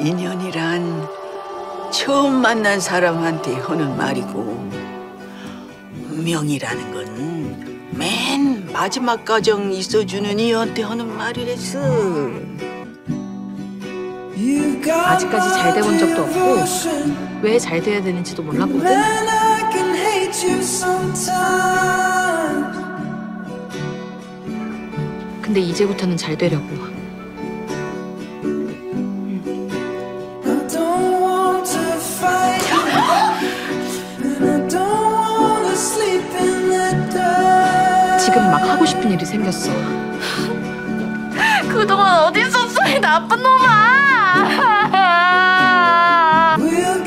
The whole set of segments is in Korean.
인연이란 처음 만난 사람한테 하는 말이고 운명이라는 건 맨 마지막 과정 있어주는 이한테 하는 말이랬어. 아직까지 잘 돼본 적도 없고 왜 잘 돼야 되는지도 몰랐거든. 근데 이제부터는 잘 되려고. 일이 생겼어. 그동안 어디 있었어 이 나쁜 놈아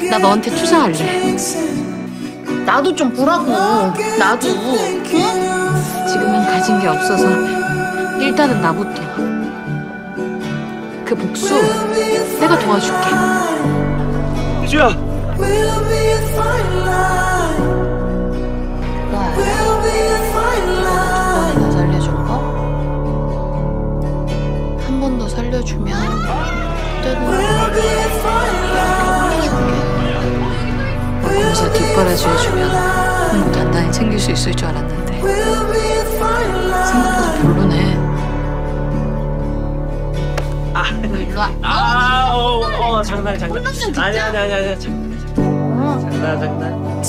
나 너한테 투자할래. 나도 좀 보라고 나도 지금은 가진 게 없어서 일단은 나부터. 그 복수 내가 도와줄게. 희주야 뒷바라지 해주면 뭐 단단히 챙길 수 있을 줄 알았는데 생각보다 별로네. 너 일로 와. 아, 어, 어, 장난, 장난. 아니, 아니, 아니, 아니, 장난, 장난, 장난.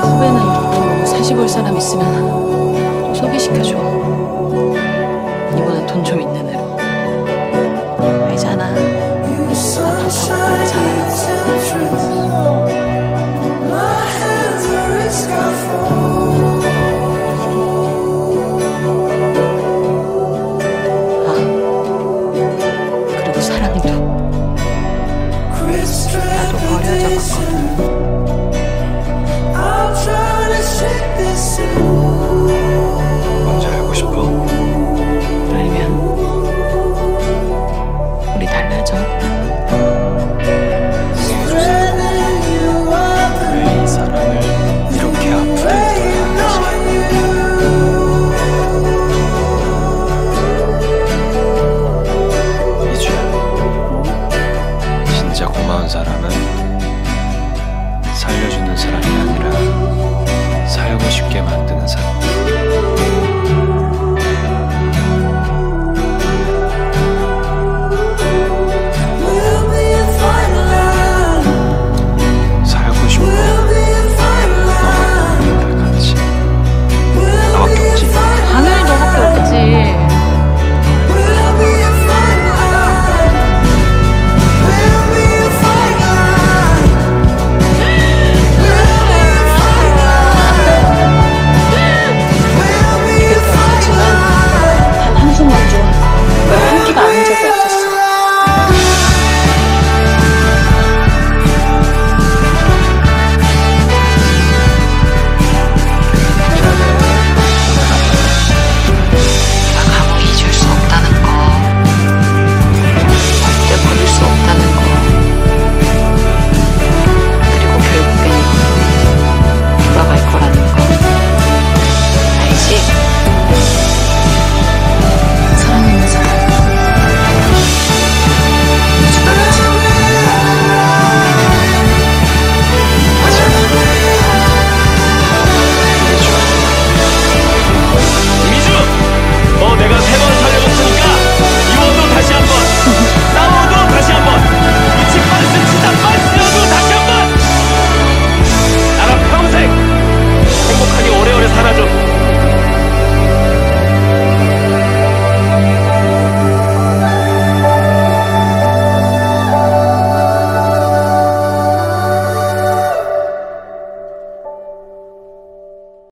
후배는 누구 사시 볼 사람 있으면 소개시켜줘. 이번엔 돈 좀 있는 애로.